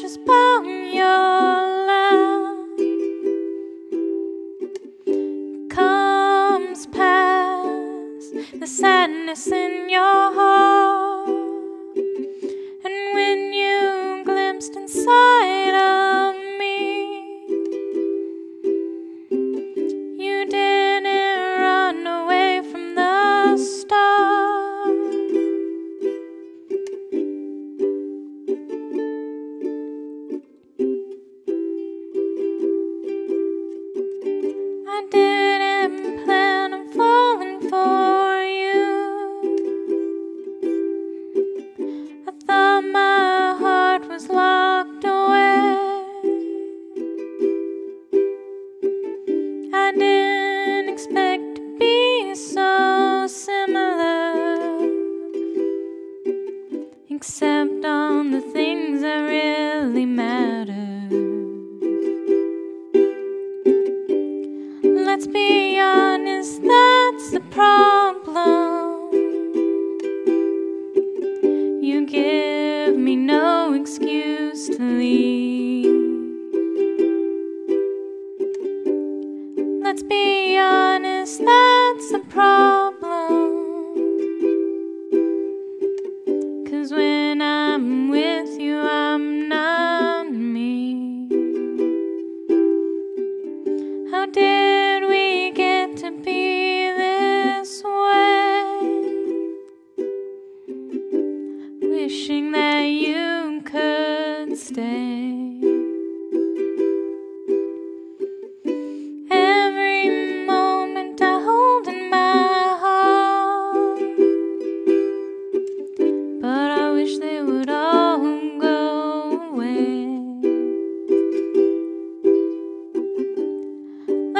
precious your laugh comes past the sadness in your except on the things that really matter. Let's be honest, that's the problem. You give me no excuse to leave. Let's be honest, that's the problem.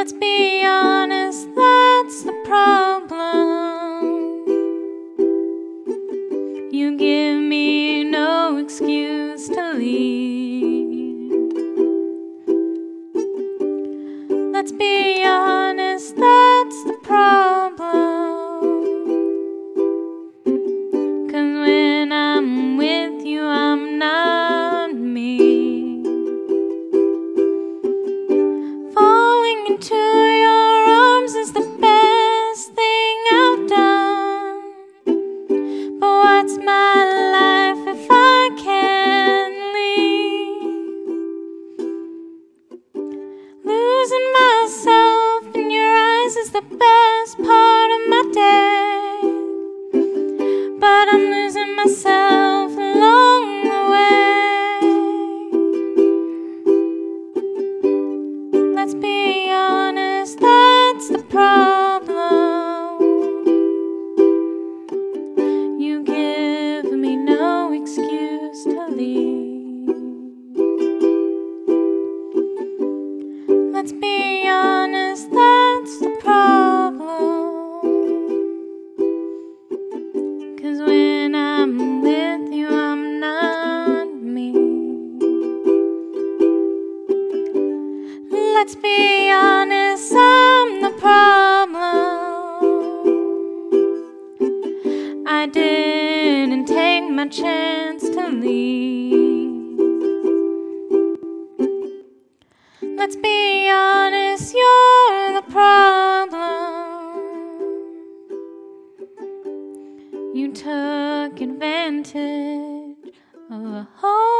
Let's be honest, that's the problem. You give me the best part of my day. But I'm losing myself along the way. Let's be honest, that's the problem. You give me no excuse to leave. Let's be honest, leave. Let's be honest, you're the problem. You took advantage of a heart.